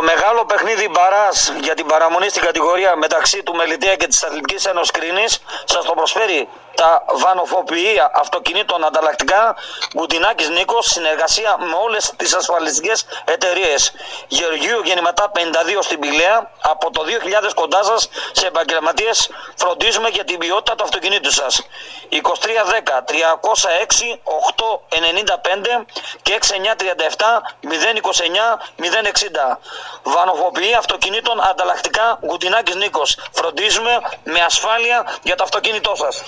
Το μεγάλο παιχνίδι μπαράς για την παραμονή στην κατηγορία μεταξύ του Μελιτέα και της Αθλητικής Ένωσης Κρίνης σας το προσφέρει τα βανοφοποιία αυτοκινήτων ανταλλακτικά. Γκουτινάκης Νίκος συνεργασία με όλες τις ασφαλιστικές εταιρείες. Γεωργίου Γεννηματά 52 στην Πηλαία. Από το 2000 κοντά σας σε επαγγελματίες φροντίζουμε για την ποιότητα του αυτοκινήτου σας. 2310 306 895 και 6937 029 060 Βανοφοποιία αυτοκινήτων ανταλλακτικά Γκουτινάκης Νίκος. Φροντίζουμε με ασφάλεια για το αυτοκίνητό σας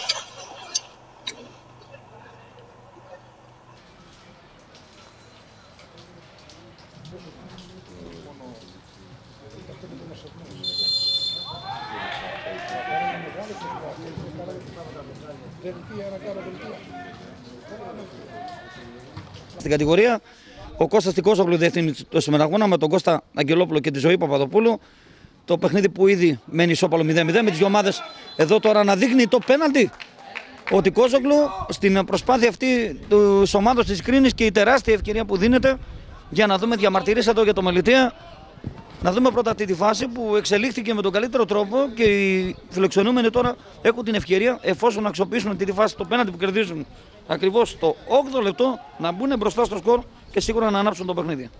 Στην κατηγορία ο Κώστας Τικόσογλου διευθύνει το σημερινό αγώνα με τον Κώστα Αγγελόπουλο και τη Ζωή Παπαδοπούλου. Το παιχνίδι που ήδη μένει ισόπαλο 0-0 με τις δύο ομάδες εδώ τώρα να δείχνει το πέναντι ο Τικόσογλου στην προσπάθεια αυτή τη ομάδα της Κρίνης και η τεράστια ευκαιρία που δίνεται για να δούμε διαμαρτυρίες εδώ για το Μελιτέα να δούμε πρώτα αυτή τη φάση που εξελίχθηκε με τον καλύτερο τρόπο και οι φιλοξενούμενοι τώρα έχουν την ευκαιρία, εφόσον αξιοποιήσουν αυτή τη φάση το πέναντι που κερδίζουν ακριβώς το 8 λεπτό, να μπουν μπροστά στο σκορ και σίγουρα να ανάψουν το παιχνίδι.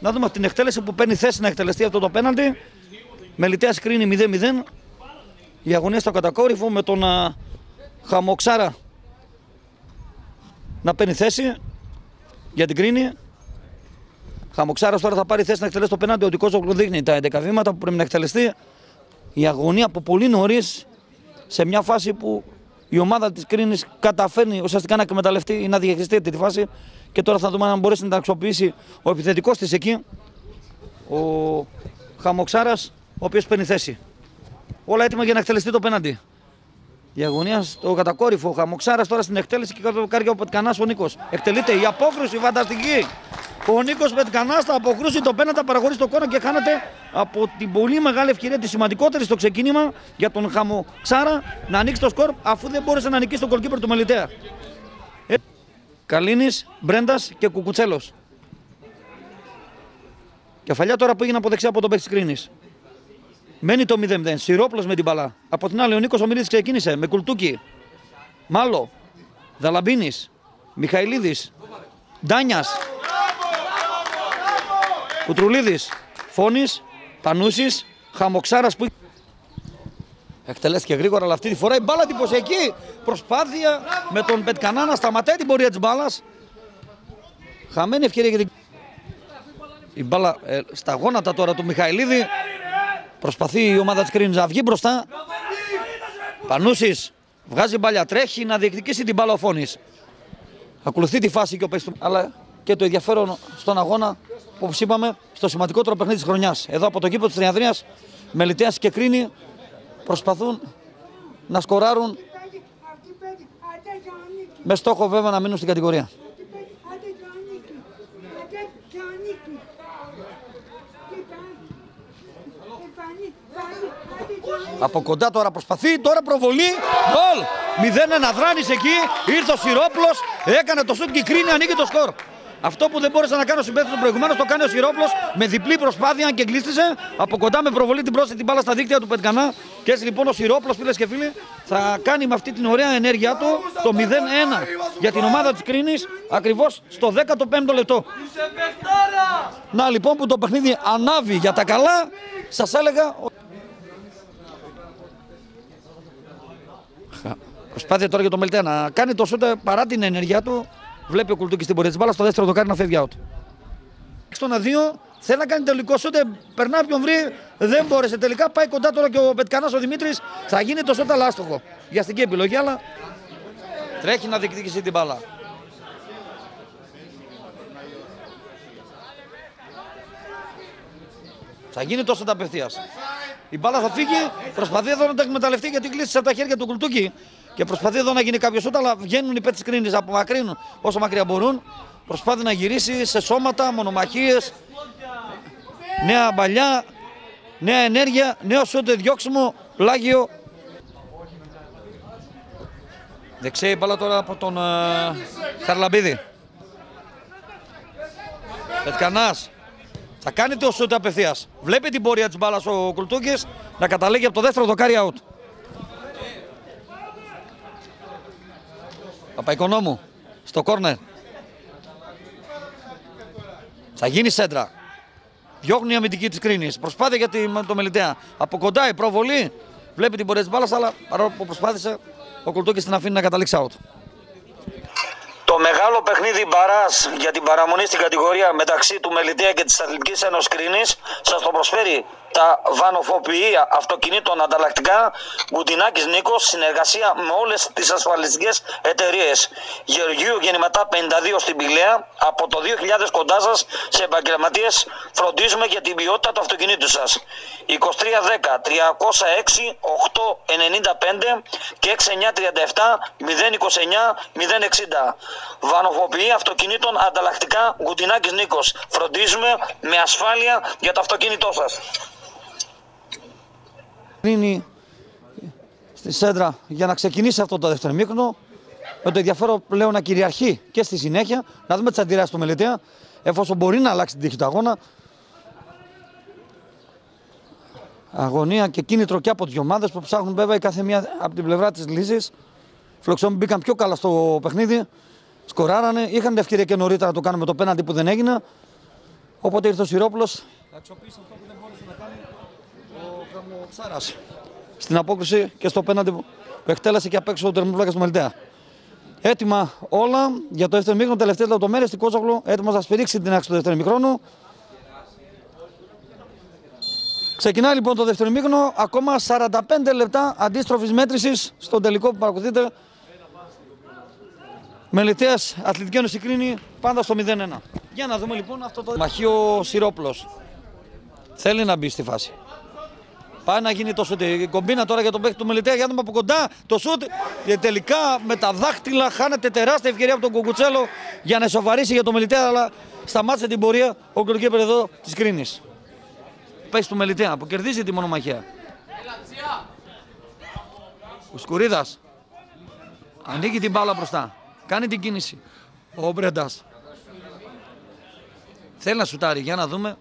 Να δούμε την εκτέλεση που παίρνει θέση να εκτελεστεί αυτό το πέναντι. Μελιτέας κρίνει 0-0. Η αγωνία στο κατακόρυφο με τον α, Χαμοξάρα να παίρνει θέση για την κρίνη. Χαμοξάρας τώρα θα πάρει θέση να εκτελέσει το πέναντι. Ο δικό του δείχνει τα 11 βήματα που πρέπει να εκτελεστεί. Η αγωνία από πολύ νωρίς σε μια φάση που η ομάδα της Κρίνης καταφέρνει ουσιαστικά να εκμεταλλευτεί ή να διαχειριστεί αυτή τη φάση. Και τώρα θα δούμε αν μπορέσει να τα αξιοποιήσει ο επιθετικός της εκεί. Ο Χαμοξάρας, ο οποίος παίρνει θέση. Όλα έτοιμα για να εκτελεστεί το πέναντι. Η αγωνία στο κατακόρυφο. Ο Χαμοξάρας τώρα στην εκτέλεση και κάτω κάρια ο Πετκανάς ο Νίκος. Εκτελείται η απόκρουση φανταστική. Ο Νίκος Πετκανά θα αποκρούσει το πέναντι, θα παραχωρήσει το κόρο και χάνεται από την πολύ μεγάλη ευκαιρία τη σημαντικότερη στο ξεκίνημα για τον Χαμοξάρα να ανοίξει το σκορ αφού δεν μπόρεσε να νικήσει τον κολκίπερ του Μελιτέα. Ε, Καλίνης, Μπρέντας και Κουκουτσέλος. Κεφαλιά τώρα που έγινε από δεξιά από τον παίκτη Κρίνη. Μένει το 0-0. Σιρόπλος με την μπαλά. Από την άλλη, ο Νίκος Ομιλίδης ξεκίνησε με κουλτούκι. Μάλο. Δαλαμπίνης. Μιχαηλίδης. Ντάνιας. Κουτρουλίδης. Φώνης. Πανούση. Χαμοξάρας που. Εκτελέστηκε γρήγορα, αλλά αυτή τη φορά η μπάλα εκεί. Προσπάθεια με τον Πετκανά να σταματάει την πορεία της μπάλας. Χαμένη ευκαιρία για την. Η μπάλα ε, στα γόνατα τώρα του Μιχαηλίδη. Προσπαθεί η ομάδα της Κρίνης να βγει μπροστά. Πανούση βγάζει μπαλιά, τρέχει να διεκδικήσει την μπάλα ο Φώνης. Ακολουθεί τη φάση και ο παίκτη αλλά και το ενδιαφέρον στον αγώνα που όπως είπαμε στο σημαντικότερο παιχνίδι της χρονιάς. Εδώ από το κήπο της Τριανδρία, Μελιτέας και Κρίνη προσπαθούν να σκοράρουν με στόχο βέβαια να μείνουν στην κατηγορία. Από κοντά τώρα προσπαθεί, τώρα προβολή. Γκολ! 0-1 δράνης εκεί. Ήρθε ο Σιρόπλος, έκανε το σουτ και κρίνει, ανοίγει το σκορ. Αυτό που δεν μπόρεσε να κάνει ο συμπέκτη προηγουμένως το κάνει ο Σιρόπλος με διπλή προσπάθεια και γλίστησε από κοντά με προβολή την πρόσθετη μπάλα στα δίκτυα του Πετκανά. Και έτσι λοιπόν ο Σιρόπλος, φίλες και φίλοι, θα κάνει με αυτή την ωραία ενέργειά του το 0-1 για την ομάδα της Κρίνης ακριβώς στο 15ο λεπτό. Να λοιπόν που το παιχνίδι ανάβει για τα καλά, σας έλεγα. Προσπάθεια τώρα για τον Μελτέα να κάνει το σούτε παρά την ενέργειά του. Βλέπει ο Κουλτούκης στην πορεία της μπάλας. Στο δεύτερο το κάνει να φεύγει out. Στον αδείο θέλει να κάνει τελικό σούτε. Περνά ποιον βρει. Δεν μπόρεσε τελικά. Πάει κοντά τώρα και ο Πετκανάς ο Δημήτρης. Θα γίνει το σούτε λάστοχο. Για αστική επιλογή, αλλά τρέχει να διεκδικήσει την μπάλα. Θα γίνει τόσο απευθείας. Η μπάλα θα φύγει, προσπαθεί εδώ να τα εκμεταλλευτεί γιατί κλείσει από τα χέρια του Κουλτούκη. Και προσπαθεί εδώ να γίνει κάποιος σούτ, αλλά βγαίνουν οι πέτσε κρίνη, απομακρύνουν όσο μακριά μπορούν. Προσπάθει να γυρίσει σε σώματα, μονομαχίες, νέα μπαλιά, νέα ενέργεια, νέο σούτ, διώξιμο, πλάγιο. Δεξιά η μπάλα τώρα από τον uh, Χαρλαμπίδη. Πετκανάς Θα κάνει το σούτ απευθείας. Βλέπει την πορεία της μπάλας ο Κουλτούκης να καταλήγει από το δεύτερο δοκάρι out. Παπαϊκονόμου στο κόρνερ. Θα γίνει σέντρα. Διώχνει η αμυντική της κρίνης. Προσπάθεια για το Μελιτέα. Από κοντά η προβολή. Βλέπει την πορεία της μπάλας, αλλά παρόλο που προσπάθησε, ο Κουλτούκης την αφήνει να καταλήξει out. Το μεγάλο παιχνίδι μπαράς για την παραμονή στην κατηγορία μεταξύ του Μελιτέα και της Αθλητικής Ένωσης Κρίνης σας το προσφέρει τα βανοφοποιία αυτοκινήτων ανταλλακτικά Γκουτινάκη Νίκος συνεργασία με όλες τις ασφαλιστικές εταιρείες. Γεωργίου Γεννηματά 52 στην Πηλαία. Από το 2000 κοντά σας σε επαγγελματίες φροντίζουμε για την ποιότητα του αυτοκινήτου σας. 2310 306 895 και 6937 029 060. Βανοφοποιία αυτοκινήτων ανταλλακτικά Γκουτινάκη Νίκος. Φροντίζουμε με ασφάλεια για το αυτοκίνητό σας κρίνει στη σέντρα για να ξεκινήσει αυτό το δεύτερο μήκρονο. Με το ενδιαφέρον πλέον να κυριαρχεί και στη συνέχεια. Να δούμε τις αντιδράσεις του μελετέα. Εφόσον μπορεί να αλλάξει την τύχη του αγώνα. Αγωνία και κίνητρο και από τις ομάδες που ψάχνουν βέβαια η κάθε μία από την πλευρά της λύσης. Φλοξόμοι μπήκαν πιο καλά στο παιχνίδι. Σκοράρανε. Είχαν την ευκαιρία και νωρίτερα να το κάνουμε το πέναντι που δεν έγινε. Οπότε ήρθε ο Σιρόπουλος. Αξιοποίησε αυτό που δεν μπόρεσε να κάνει ο Ψάρας στην απόκριση και στο πέναντι που εκτέλεσε και απ' έξω ο τερματοφύλακας του Μελτέα. Έτοιμα όλα για το δεύτερο μήχρονο. Τελευταία λεπτομέρεια στην Κόζαγλου. Έτοιμος να σφυρίξει την άξιση του δεύτερου μήχρονου. Ξεκινάει λοιπόν το δεύτερο μήχρονο. Ακόμα 45 λεπτά αντίστροφης μέτρησης στον τελικό που παρακολουθείτε. Μελετέα Αθλητικής Ένωσης Κρίνη πάντα στο 0-1. Για να δούμε λοιπόν αυτό το μαχείο Σιρόπλος. Θέλει να μπει στη φάση. Πάει να γίνει το σούτ. Η κομπίνα τώρα για τον παίκτη του Μελιτέα. Για να από κοντά το σούτ. Και τελικά με τα δάχτυλα χάνεται τεράστια ευκαιρία από τον Κουκουτσέλο για να ισοβαρίσει για τον Μελιτέα. Αλλά σταμάτησε την πορεία ο γκολκίπερ εδώ της Κρίνης. Παίξει του Μελιτέα που κερδίζει τη μονομαχία. Ο Σκουρίδας ανοίγει την μπάλα μπροστά. Κάνει την κίνηση. Ο Μπρέντας. Θέλει να σουτάρει. Για να δούμε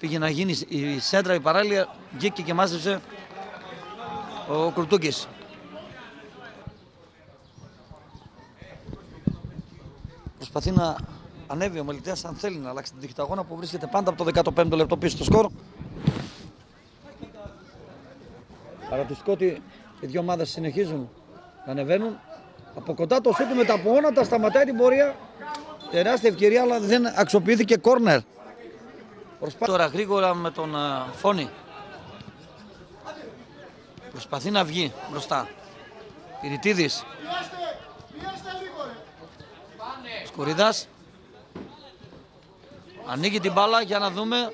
πήγε να γίνει η σέντρα η παράλια, βγήκε και μάζεψε ο Κουρτούκης. Προσπαθεί να ανέβει ο Μελιτέας αν θέλει να αλλάξει την τύχη αγώνα που βρίσκεται πάντα από το 15ο λεπτό πίσω στο σκορ. Παρατηστικό ότι οι δύο ομάδες συνεχίζουν να ανεβαίνουν. Από κοντά το σούτ με τα πόνατα σταματάει την πορεία. Τεράστια ευκαιρία αλλά δεν αξιοποιήθηκε κόρνερ. Προσπά... Τώρα γρήγορα με τον uh, Φόνη. Προσπαθεί να βγει μπροστά. Πυρητίδης. Σκουρίδας. Ανοίγει την μπάλα για να δούμε.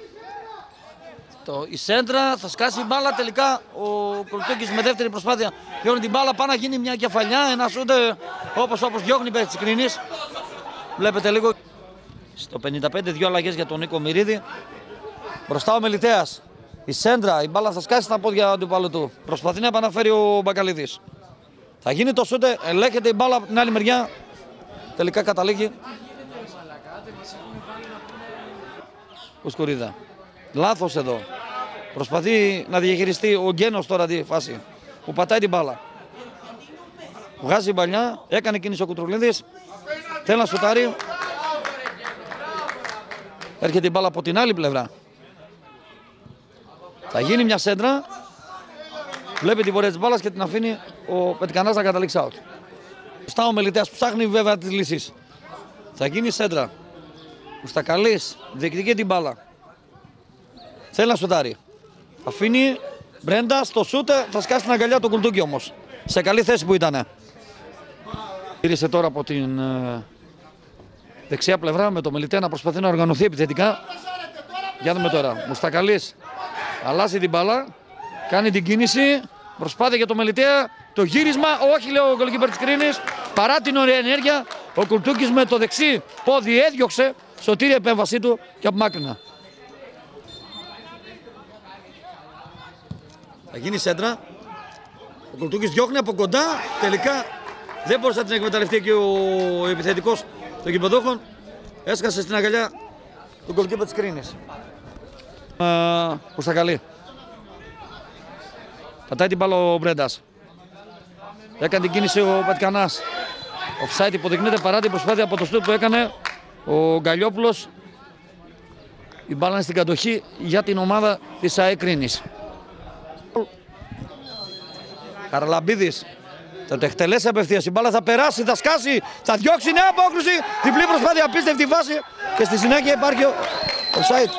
Το, η σέντρα θα σκάσει η μπάλα. Τελικά ο Κολτούκης με δεύτερη προσπάθεια διώχνει την μπάλα. Πάει να γίνει μια κεφαλιά. Ένας ούτε όπως, όπως διώχνει πέρα της κρίνης. Βλέπετε λίγο. Στο 55 δύο αλλαγές για τον Νίκο Μυρίδη. Μπροστά ο Μελιτέα. Η σέντρα, η μπάλα θα σκάσει στα πόδια του αντιπάλου του. Προσπαθεί να επαναφέρει ο Μπακαλίδης. Θα γίνει το σούτε, ελέγχεται η μπάλα από την άλλη μεριά. Τελικά καταλήγει. Ο Σκουρίδα. Λάθος εδώ. Προσπαθεί να διαχειριστεί ο Γκένος τώρα τη φάση. Που πατάει την μπάλα. Βγάζει η μπαλιά, έκανε κίνηση ο Κουτρουλίδης. Θέλει να σουτάρει. Έρχεται η μπάλα από την άλλη πλευρά. Θα γίνει μια σέντρα. Βλέπει την πορεία της μπάλας και την αφήνει ο Πετικανάς να καταλήξει out. Στα ο Μελιτέα που ψάχνει βέβαια τις λύσεις. Θα γίνει σέντρα. Ο Στακαλή διεκδικεί την μπάλα. Θέλει να σουτάρει. Αφήνει Μπρέντα στο σούτε, θα σκάσει την αγκαλιά του κουλτούκι όμως. Σε καλή θέση που ήταν. Γύρισε τώρα από την ε, δεξιά πλευρά με το Μελιτέα να προσπαθεί να οργανωθεί επιθετικά. Για δούμε τώρα. Μουστακαλής Αλλάζει την μπάλα. Κάνει την κίνηση. Προσπάθεια για το Μελιτέα. Το γύρισμα. Όχι, λέει ο γκολκίπερ της Κρίνης. Παρά την ωραία ενέργεια, ο Κουρτούκη με το δεξί πόδι έδιωξε σωτήρη επέμβασή του και απομάκρυνα. Θα γίνει σέντρα. Ο Κουρτούκης διώχνει από κοντά. Τελικά δεν μπορούσε να την εκμεταλλευτεί και ο επιθετικός των κυπεδόχων. Έσκασε στην αγκαλιά του γκολκίπερ της Κρίνης. Ε, προς τα καλή. Πατάει την μπάλα ο Μπρέντας. Έκανε την κίνηση ο Πατκανάς. Offside υποδεικνύεται παρά την προσπάθεια από το στούτ που έκανε ο Γκαλιόπουλος. Η μπάλα είναι στην κατοχή για την ομάδα της ΑΕ Κρίνης. Καραλαμπίδης θα το εκτελέσει απευθείας. Η μπάλα θα περάσει, θα σκάσει, θα διώξει νέα απόκρουση. Διπλή προσπάθεια, απίστευτη βάση. Και στη συνέχεια υπάρχει ο offside.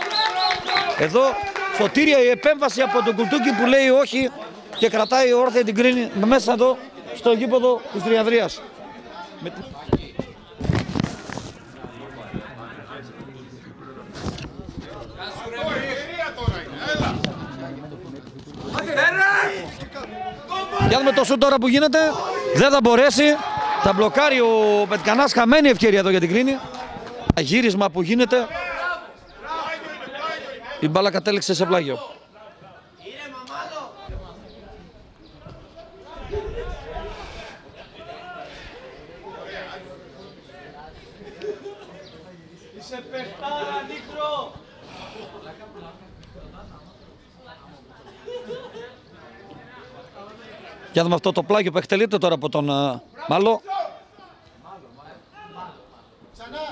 Εδώ σωτήρια η επέμβαση από τον Κουτούκι που λέει όχι και κρατάει όρθια την κρίνη μέσα εδώ στο γήπεδο της Τριαδρίας. Για δούμε το σουτ τώρα που γίνεται. Δεν θα μπορέσει. Θα μπλοκάρει ο Πετκανάς. Χαμένη ευκαιρία εδώ για την κρίνη. Γύρισμα που γίνεται. Η μπάλα κατέληξε σε πλάγιο. Για δούμε αυτό το πλάγιο που εκτελείται τώρα από τον uh, Μάλο.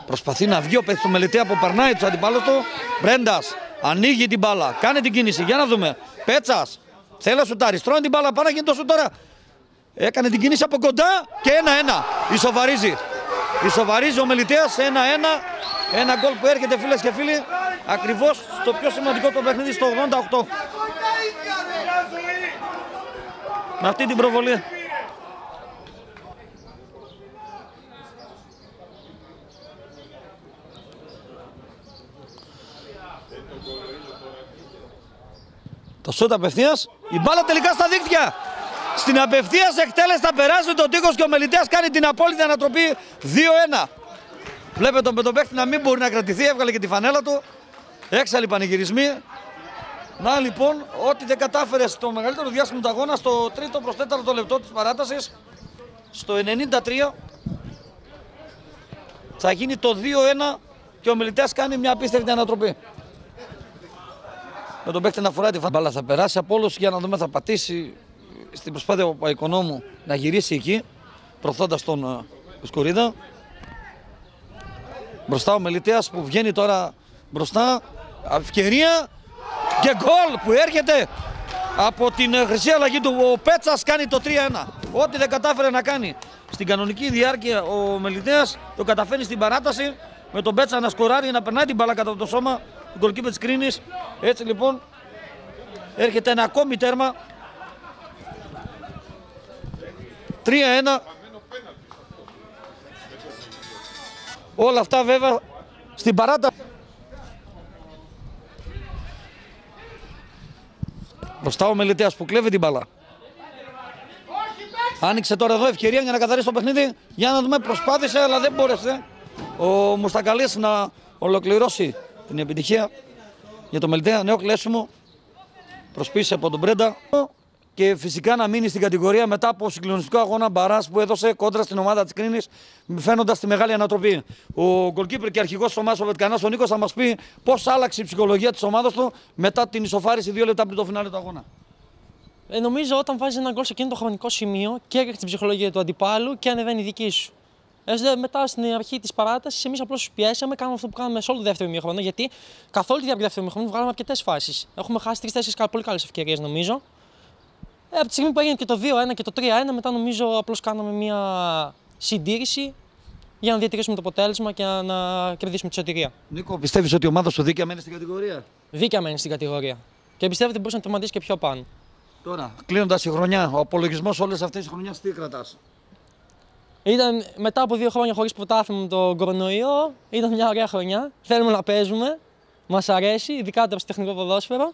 Προσπαθεί να βγει ο παίκτης του Μελιτέα που περνάει τους αντιπάλους του. Μπρέντας ανοίγει την μπάλα. Κάνει την κίνηση. Για να δούμε. Πέτσας. Θέλει να σουτάρει. Στρώνει την μπάλα. Πάνω γίνει το σου τώρα. Έκανε την κίνηση από κοντά και ένα-ένα. Ισοβαρίζει. Ισοβαρίζει ο Μελιτέα. Ένα-ένα. Ένα γκολ που έρχεται φίλες και φίλοι. Ακριβώς στο πιο σημαντικό το παιχνίδι στο 88 με αυτή την προβολή. Το σούτ απευθείας. Η μπάλα τελικά στα δίκτυα. Στην απευθείας εκτέλεση θα περάσει τον τείχο και ο Μελιτέας κάνει την απόλυτη ανατροπή 2-1. Βλέπετε με τον παίχτη να μην μπορεί να κρατηθεί. Έβγαλε και τη φανέλα του. Έξαλλοι πανηγυρισμοί. Να λοιπόν, ό,τι δεν κατάφερες στο μεγαλύτερο διάστημα του αγώνα, στο τρίτο προς τέταρτο λεπτό της παράτασης, στο 93, θα γίνει το 2-1 και ο Μιλητές κάνει μια απίστευτη ανατροπή. Με τον παίκτη να φοράει τη μπάλα θα περάσει από όλους για να δούμε θα πατήσει στην προσπάθεια από Παϊκονόμου να γυρίσει εκεί, προθώντας τον uh, Σκουρίδα. Μπροστά ο Μελιτέας που βγαίνει τώρα μπροστά, ευκαιρία και γκολ που έρχεται από την ε, χρυσή αλλαγή του. Ο Πέτσας κάνει το 3-1. Ό,τι δεν κατάφερε να κάνει στην κανονική διάρκεια ο Μελιτέας το καταφέρει στην παράταση με τον Πέτσα να σκοράρει, να περνάει την μπάλα κατά το σώμα του γκολκίπερ της Κρίνης. Έτσι λοιπόν έρχεται ένα ακόμη τέρμα. 3-1. Όλα αυτά βέβαια στην παράταση. Μπροστά ο Μελιτέα που κλέβει την μπαλά. Άνοιξε τώρα εδώ ευκαιρία για να καθαρίσει το παιχνίδι. Για να δούμε, προσπάθησε αλλά δεν μπόρεσε ο Μουστακαλής να ολοκληρώσει την επιτυχία για το Μελιτέα. Νέο κλέσιμο. Προσπίσε από τον Μπρέντα και φυσικά να μείνει στην κατηγορία μετά από συγκλονιστικό αγώνα Μπαράς που έδωσε κόντρα στην ομάδα της Κρίνης, φαίνοντας τη μεγάλη ανατροπή. Ο γκολκίπερ και αρχηγός τη ομάδα, ο Βετκανά, ο Νίκος, θα μας πει πώς άλλαξε η ψυχολογία της ομάδας του μετά την ισοφάριση δύο λεπτά πριν το φινάλε του αγώνα. Ε, νομίζω όταν βάζεις ένα γκολ σε εκείνο το χρονικό σημείο και έχεις την ψυχολογία του αντιπάλου και ανεβαίνει η δική σου. Ε, μετά στην αρχή της παράτασης, εμείς απλώς πιέσαμε, κάναμε αυτό που κάναμε σε όλο το δεύτερο μήχρονο. Γιατί καθ' όλη τη διάρκεια του δεύτερου μήχρονου βγάλαμε αρκετές φάσεις. Έχουμε χάσει τρει-τέσσερι πολύ καλές ευκαιρίες νομίζω. Ε, από τη στιγμή που έγινε και το 2-1 και το 3-1, μετά νομίζω απλώς κάναμε μια συντήρηση για να διατηρήσουμε το αποτέλεσμα και να κερδίσουμε τη σωτηρία. Νίκο, πιστεύεις ότι η ομάδα σου δίκαια μένει στην κατηγορία; Δίκαια μένει στην κατηγορία. Και πιστεύω ότι μπορούσε να τερματίσει και πιο πάνω. Τώρα, κλείνοντας η χρονιά, ο απολογισμός όλε αυτέ τι χρονιέ τι κρατάς; Ήταν μετά από δύο χρόνια χωρίς πρωτάθλημα με τον κορονοϊό. Ήταν μια ωραία χρονιά. Θέλουμε να παίζουμε. Μας αρέσει, ειδικά το τεχνικό ποδόσφαιρο.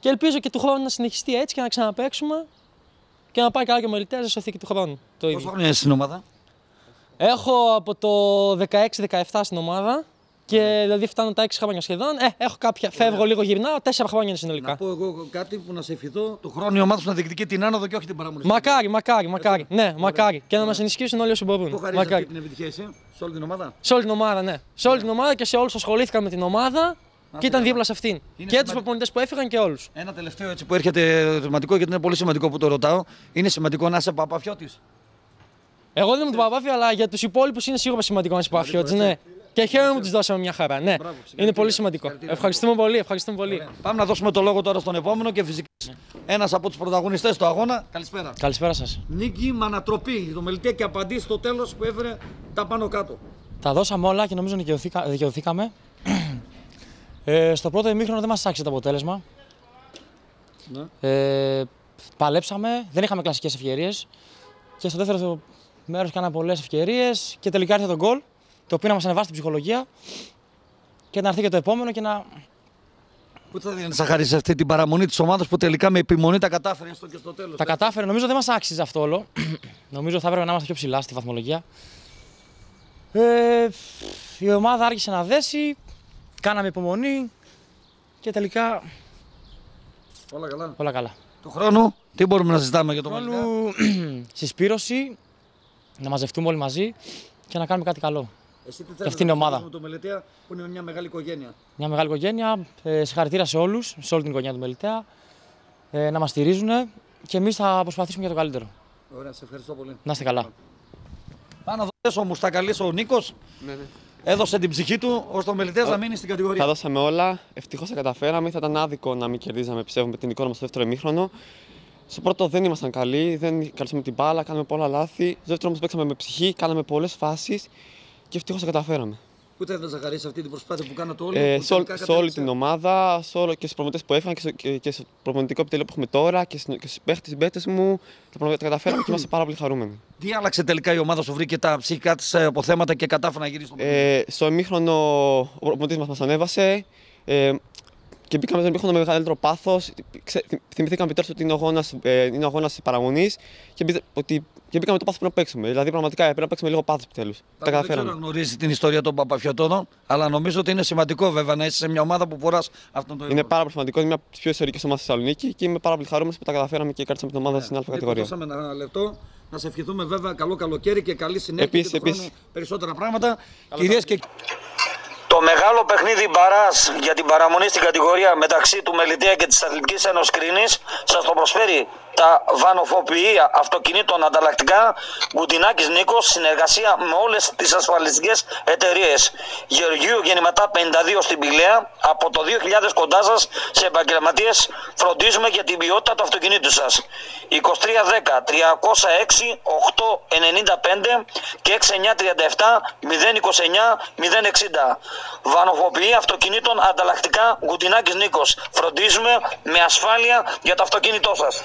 Και ελπίζω και του χρόνου να συνεχιστεί έτσι και να ξαναπέξουμε και να πάει καλά και ο Μελιτέας να σωθεί και του χρόνου. Το ίδιο. Πόσο χρόνια είσαι στην ομάδα; Έχω από το 16-17 στην ομάδα και δηλαδή φτάνω τα 6 χρόνια σχεδόν. Ε, έχω κάποια. Φεύγω λίγο γυρνάω, 4 χρόνια είναι συνολικά. Να πω εγώ κάτι που να σε ευχηθώ. Το χρόνο η ομάδα σου να διεκδικεί την άνοδο και όχι την παραμονή. Μακάρι, μακάρι, μακάρι. Ναι, μακάρι. Και να μας ενισχύσουν όλοι όσοι μπορούν. Πού μακάρι. την επιτυχία εσύ. Σε όλη την ομάδα; Σε όλη την ομάδα, ναι. Σε όλη την ομάδα και σε όλους ασχολήθηκαν με την ομάδα και ήταν καλά. δίπλα σε αυτήν. Και σημαντικό. τους προπονητές που έφυγαν και όλους. Ένα τελευταίο έτσι που έρχεται ερωτηματικό γιατί είναι πολύ σημαντικό που το ρωτάω. Είναι σημαντικό να είσαι παπαφιώτης. Εγώ δεν είμαι του Παπάφη, αλλά για τους υπόλοιπους είναι σίγουρα σημαντικό να είσαι Παπαφιώτης. Ναι. Και χαίρομαι που τους δώσαμε μια χαρά. Ναι, είναι πολύ σημαντικό. Ευχαριστούμε πολύ. Ευχαριστούμε πολύ. Πάμε να δώσουμε το λόγο τώρα στον επόμενο και φυσικά ένας από τους πρωταγωνιστές του αγώνα. Καλησπέρα. Καλησπέρα σας. Νίκη με ανατροπή. Το μελιτέ και απαντήσεις στο τέλος που έφερε τα πάνω κάτω. Τα δώσαμε όλα και νομίζω δικαιωθήκα- δικαιωθήκαμε. Ε, στο πρώτο ημίχρονο δεν μας άξιζε το αποτέλεσμα. Ναι. Ε, παλέψαμε, δεν είχαμε κλασικές ευκαιρίες. Και στο δεύτερο μέρος κάναμε πολλές ευκαιρίες και τελικά ήρθε το γκολ. Το οποίο να μας ανεβάσει την ψυχολογία και να έρθει και το επόμενο και να. Πού θα δίνεις να σε αυτή την παραμονή της ομάδας που τελικά με επιμονή τα κατάφερε έστω και στο τέλος. Τα κατάφερε, νομίζω δεν μας άξιζε αυτό όλο. νομίζω θα έπρεπε να είμαστε πιο ψηλά στη βαθμολογία. Ε, η ομάδα άρχισε να δέσει, κάναμε υπομονή και τελικά Όλα καλά. όλα καλά. Του χρόνου τι μπορούμε να συζητάμε για το μελιτέ. Όλου συσπήρωση, να μαζευτούμε όλοι μαζί και να κάνουμε κάτι καλό. Εσύ τι Και αυτή είναι η ομάδα. Το Μελετέα που είναι μια μεγάλη οικογένεια. Μια μεγάλη οικογένεια, ε, συγχαρητήρια σε όλους, σε όλη την οικογένεια του Μελιτέα, ε, να μας στηρίζουν και εμείς θα προσπαθήσουμε για το καλύτερο. Ωραία, σε ευχαριστώ πολύ. Να είστε καλά. Πάνω εδώ ο Μουστακαλής ο Νίκος. Ναι, ναι. Έδωσε την ψυχή του ώστε ο Μελιτέ να μείνει στην κατηγορία. Τα δώσαμε όλα. Ευτυχώς τα καταφέραμε. Θα ήταν άδικο να μην κερδίζαμε, πιστεύω, με την εικόνα μας στο δεύτερο ημίχρονο. Στο πρώτο δεν ήμασταν καλοί, δεν καλούσαμε την μπάλα, κάναμε πολλά λάθη. Στο δεύτερο όμως παίξαμε με ψυχή, κάναμε πολλές φάσεις και ευτυχώς τα καταφέραμε. Πού θα ήθελε να χαρίσει αυτή την προσπάθεια που κάνατε όλοι. Ε, που σε, όλη- τελικά σε όλη κατέληξε. την ομάδα, σε όλο, και στου προμονητέ που έφυγαν και, στο- και, και στο προπονητικό επιτελείο που έχουμε τώρα και, στου- και στους παίχτες μου. Τα, προ- τα καταφέραμε και είμαστε πάρα πολύ χαρούμενοι. Τι άλλαξε τελικά η ομάδα σου, βρήκε τα ψυχικά της αποθέματα και κατάφερε να γυρίσει στο παιχνίδι; Ε, στο ημίχρονο ο προπονητής μας μας ανέβασε ε, και μπήκαμε στο ημίχρονο με μεγαλύτερο πάθος. Ξε- θυ- Θυμηθήκαμε επιτέλους ότι είναι ο αγώνας, ε, είναι ο αγώνας παραμονής και, μπη- ότι, και μπήκαμε το πάθος που να παίξουμε. Δηλαδή πραγματικά πρέπει να παίξουμε λίγο πάθος επιτέλους. Τα Δεν ξέρω καταφέραμε. αν γνωρίζεις την ιστορία των Παπαφιωτών, αλλά νομίζω ότι είναι σημαντικό βέβαια να είσαι σε μια ομάδα που φοράς αυτόν τον Είναι πάρα πολύ σημαντικό, είναι μια από τις πιο ιστορικές ομάδες στη Θεσσαλονίκη και είμαι πάρα πολύ χαρούμενος που τα καταφέραμε και κέρδισαμε την ομάδα στην Α κατηγορία. Δώσαμε ένα λεπτό. Να σε ευχηθούμε βέβαια καλό καλοκαίρι και καλή συνέχεια Επίσης, και του χρόνου επίσης. περισσότερα πράγματα. Κυρίες και Το μεγάλο παιχνίδι μπαράς για την παραμονή στην κατηγορία μεταξύ του Μελιτέα και της Αθλητικής Ένωσης Κρίνης σας το προσφέρει τα βανοφοποιία αυτοκινήτων ανταλλακτικά Γκουτινάκη Νίκος συνεργασία με όλες τις ασφαλιστικές εταιρείες. Γεωργίου Γεννηματά 52 στην Πηλαία. Από το 2000 κοντά σας σε επαγγελματίες φροντίζουμε για την ποιότητα του αυτοκινήτου σας. 2310 306 895 και 6937 029 060. Βανοφοποιεί αυτοκινήτων ανταλλακτικά Γκουτινάκης Νίκος. Φροντίζουμε με ασφάλεια για το αυτοκίνητό σας.